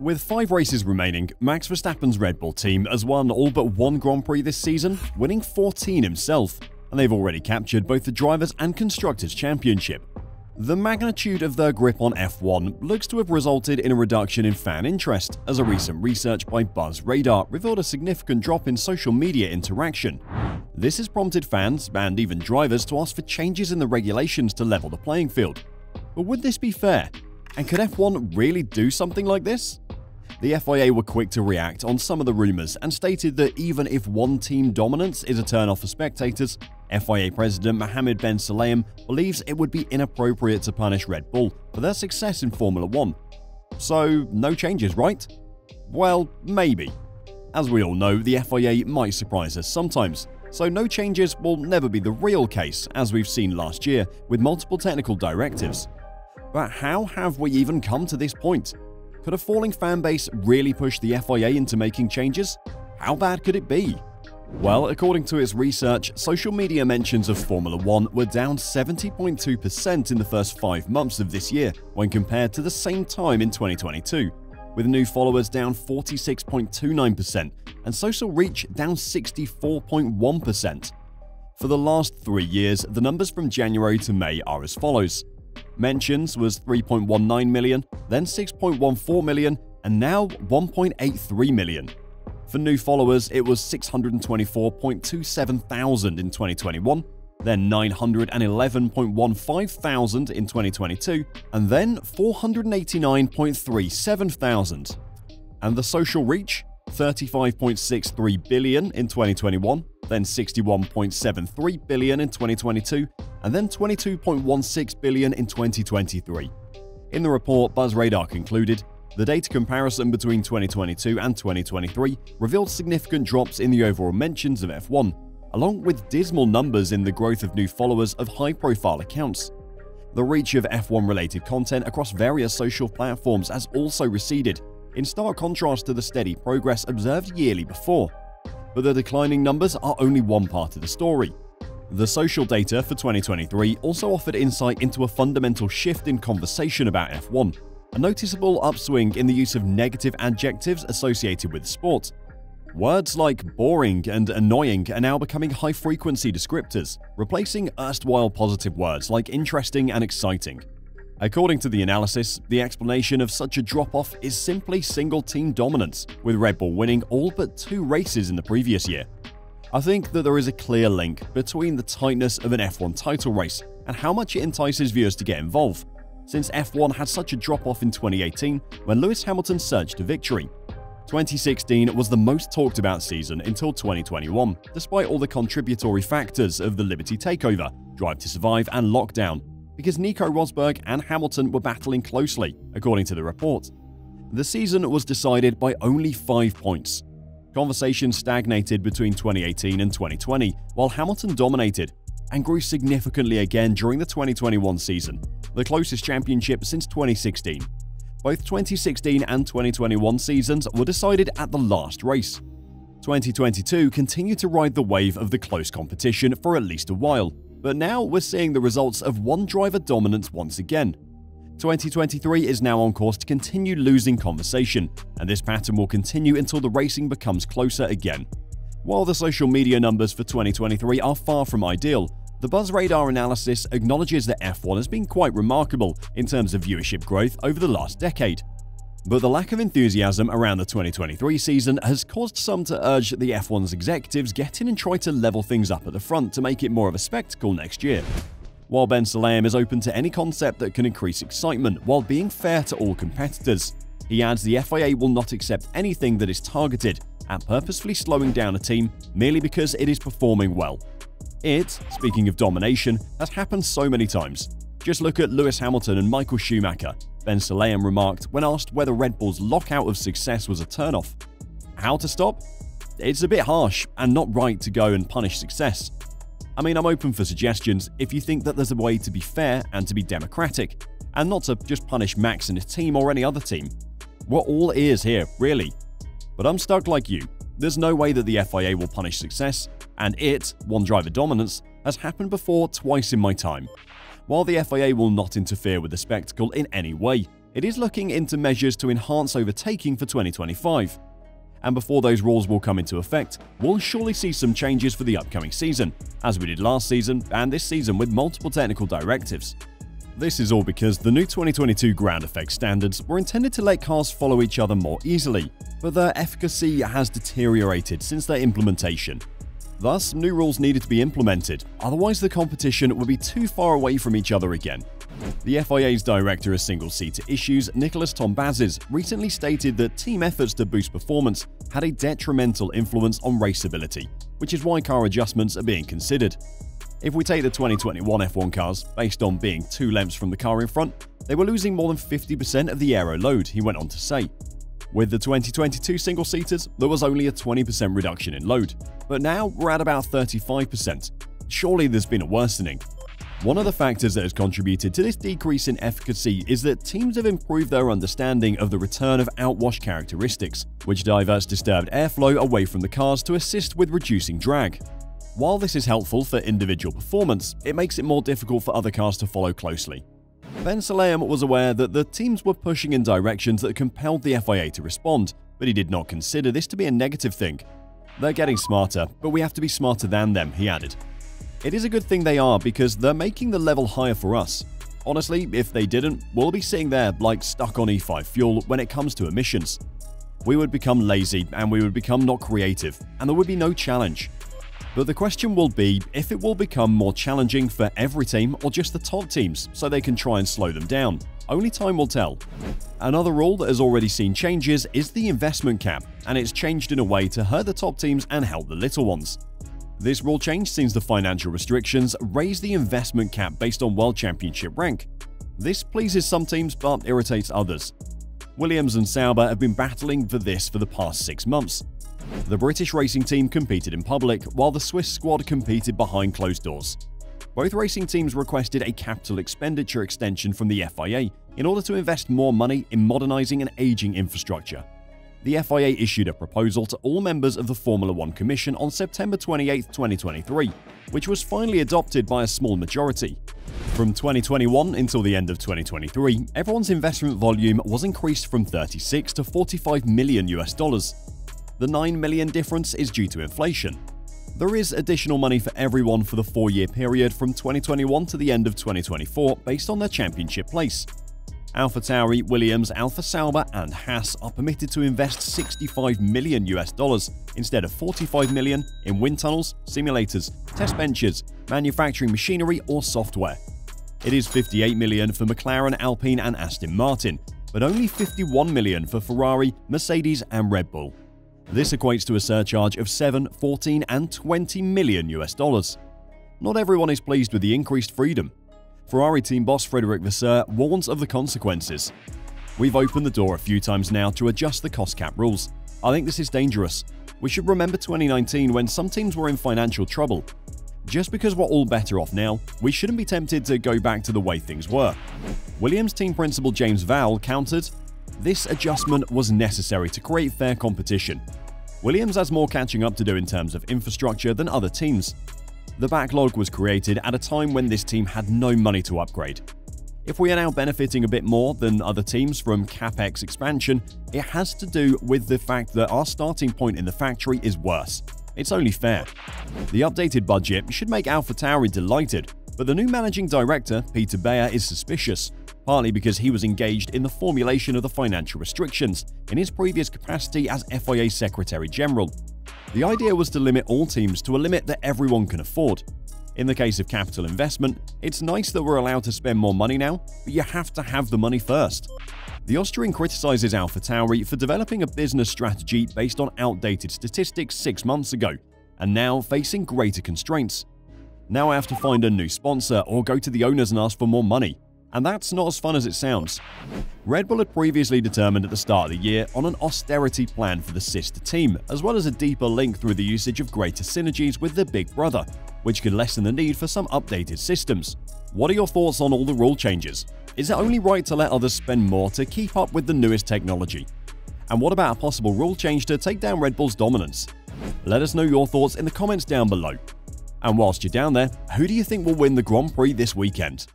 With five races remaining, Max Verstappen's Red Bull team has won all but one Grand Prix this season, winning 14 himself, and they've already captured both the Drivers' and Constructors' Championship. The magnitude of their grip on F1 looks to have resulted in a reduction in fan interest, as a recent research by Buzz Radar revealed a significant drop in social media interaction. This has prompted fans, and even drivers, to ask for changes in the regulations to level the playing field. But would this be fair? And could F1 really do something like this? The FIA were quick to react on some of the rumours and stated that even if one team dominance is a turn-off for spectators, FIA President Mohammed Ben Sulayem believes it would be inappropriate to punish Red Bull for their success in Formula One. So, no changes, right? Well, maybe. As we all know, the FIA might surprise us sometimes, so no changes will never be the real case, as we've seen last year with multiple technical directives. But how have we even come to this point? Could a falling fanbase really push the FIA into making changes? How bad could it be? Well, according to its research, social media mentions of Formula One were down 70.2% in the first five months of this year when compared to the same time in 2022, with new followers down 46.29% and social reach down 64.1%. For the last three years, the numbers from January to May are as follows. Mentions was 3.19 million, then 6.14 million, and now 1.83 million. For new followers, it was 624.27 thousand in 2021, then 911.15 thousand in 2022, and then 489.37 thousand. And the social reach? 35.63 billion in 2021, then 61.73 billion in 2022, and then 22.16 billion in 2023. In the report, BuzzRadar concluded, the data comparison between 2022 and 2023 revealed significant drops in the overall mentions of F1, along with dismal numbers in the growth of new followers of high-profile accounts. The reach of F1-related content across various social platforms has also receded, in stark contrast to the steady progress observed yearly before. But the declining numbers are only one part of the story. The social data for 2023 also offered insight into a fundamental shift in conversation about F1, a noticeable upswing in the use of negative adjectives associated with sport. Words like boring and annoying are now becoming high-frequency descriptors, replacing erstwhile positive words like interesting and exciting. According to the analysis, the explanation of such a drop-off is simply single-team dominance, with Red Bull winning all but two races in the previous year. I think that there is a clear link between the tightness of an F1 title race and how much it entices viewers to get involved, since F1 had such a drop-off in 2018 when Lewis Hamilton surged to victory. 2016 was the most talked about season until 2021, despite all the contributory factors of the Liberty takeover, Drive to Survive, and lockdown, because Nico Rosberg and Hamilton were battling closely, according to the report. The season was decided by only five points. Conversation stagnated between 2018 and 2020, while Hamilton dominated, and grew significantly again during the 2021 season, the closest championship since 2016. Both 2016 and 2021 seasons were decided at the last race. 2022 continued to ride the wave of the close competition for at least a while, but now we're seeing the results of one driver dominance once again. 2023 is now on course to continue losing conversation, and this pattern will continue until the racing becomes closer again. While the social media numbers for 2023 are far from ideal, the Buzz Radar analysis acknowledges that F1 has been quite remarkable in terms of viewership growth over the last decade. But the lack of enthusiasm around the 2023 season has caused some to urge the F1's executives get in and try to level things up at the front to make it more of a spectacle next year. While Ben Sulayem is open to any concept that can increase excitement while being fair to all competitors, he adds the FIA will not accept anything that is targeted at purposefully slowing down a team merely because it is performing well. It, speaking of domination, has happened so many times. Just look at Lewis Hamilton and Michael Schumacher. Ben Sulayem remarked when asked whether Red Bull's lockout of success was a turnoff. How to stop? It's a bit harsh and not right to go and punish success. I mean, I'm open for suggestions if you think that there's a way to be fair and to be democratic, and not to just punish Max and his team or any other team. We're all ears here, really. But I'm stuck like you. There's no way that the FIA will punish success, and it, one driver dominance, has happened before twice in my time. While the FIA will not interfere with the spectacle in any way, it is looking into measures to enhance overtaking for 2025. And before those rules will come into effect, we'll surely see some changes for the upcoming season, as we did last season and this season with multiple technical directives. This is all because the new 2022 ground effect standards were intended to let cars follow each other more easily, but their efficacy has deteriorated since their implementation. Thus, new rules needed to be implemented, otherwise the competition would be too far away from each other again. The FIA's Director of Single-Seater Issues, Nikolas Tombazis, recently stated that team efforts to boost performance had a detrimental influence on raceability, which is why car adjustments are being considered. If we take the 2021 F1 cars, based on being two lengths from the car in front, they were losing more than 50% of the aero load, he went on to say. With the 2022 single-seaters, there was only a 20% reduction in load, but now we're at about 35%. Surely there's been a worsening. One of the factors that has contributed to this decrease in efficacy is that teams have improved their understanding of the return of outwash characteristics, which diverts disturbed airflow away from the cars to assist with reducing drag. While this is helpful for individual performance, it makes it more difficult for other cars to follow closely. Ben Sulayem was aware that the teams were pushing in directions that compelled the FIA to respond, but he did not consider this to be a negative thing. They're getting smarter, but we have to be smarter than them, he added. It is a good thing they are because they're making the level higher for us. Honestly, if they didn't, we'll be sitting there like stuck on E5 fuel when it comes to emissions. We would become lazy and we would become not creative, and there would be no challenge. But the question will be if it will become more challenging for every team or just the top teams so they can try and slow them down. Only time will tell. Another rule that has already seen changes is the investment cap, and it's changed in a way to hurt the top teams and help the little ones. This rule change sees the financial restrictions raise the investment cap based on World Championship rank. This pleases some teams but irritates others. Williams and Sauber have been battling for this for the past six months, the British racing team competed in public, while the Swiss squad competed behind closed doors. Both racing teams requested a capital expenditure extension from the FIA in order to invest more money in modernising an ageing infrastructure. The FIA issued a proposal to all members of the Formula One Commission on September 28, 2023, which was finally adopted by a small majority. From 2021 until the end of 2023, everyone's investment volume was increased from 36 to 45 million US dollars, the 9 million difference is due to inflation. There is additional money for everyone for the four-year period from 2021 to the end of 2024 based on their championship place. AlphaTauri, Williams, Alfa Sauber, and Haas are permitted to invest 65 million US dollars instead of 45 million in wind tunnels, simulators, test benches, manufacturing machinery, or software. It is 58 million for McLaren, Alpine, and Aston Martin, but only 51 million for Ferrari, Mercedes, and Red Bull. This equates to a surcharge of 7, 14, and 20 million US dollars. Not everyone is pleased with the increased freedom. Ferrari team boss Frederic Vasseur warns of the consequences. We've opened the door a few times now to adjust the cost cap rules. I think this is dangerous. We should remember 2019 when some teams were in financial trouble. Just because we're all better off now, we shouldn't be tempted to go back to the way things were. Williams team principal James Vowles countered, This adjustment was necessary to create fair competition. Williams has more catching up to do in terms of infrastructure than other teams. The backlog was created at a time when this team had no money to upgrade. If we are now benefiting a bit more than other teams from capex expansion, it has to do with the fact that our starting point in the factory is worse. It's only fair. The updated budget should make AlphaTauri delighted, but the new managing director, Peter Bayer, is suspicious partly because he was engaged in the formulation of the financial restrictions in his previous capacity as FIA Secretary General. The idea was to limit all teams to a limit that everyone can afford. In the case of capital investment, it's nice that we're allowed to spend more money now, but you have to have the money first. The Austrian criticizes AlphaTauri for developing a business strategy based on outdated statistics six months ago, and now facing greater constraints. Now I have to find a new sponsor or go to the owners and ask for more money. And that's not as fun as it sounds. Red Bull had previously determined at the start of the year on an austerity plan for the sister team, as well as a deeper link through the usage of greater synergies with the big brother, which could lessen the need for some updated systems. What are your thoughts on all the rule changes? Is it only right to let others spend more to keep up with the newest technology? And what about a possible rule change to take down Red Bull's dominance? Let us know your thoughts in the comments down below. And whilst you're down there, who do you think will win the Grand Prix this weekend?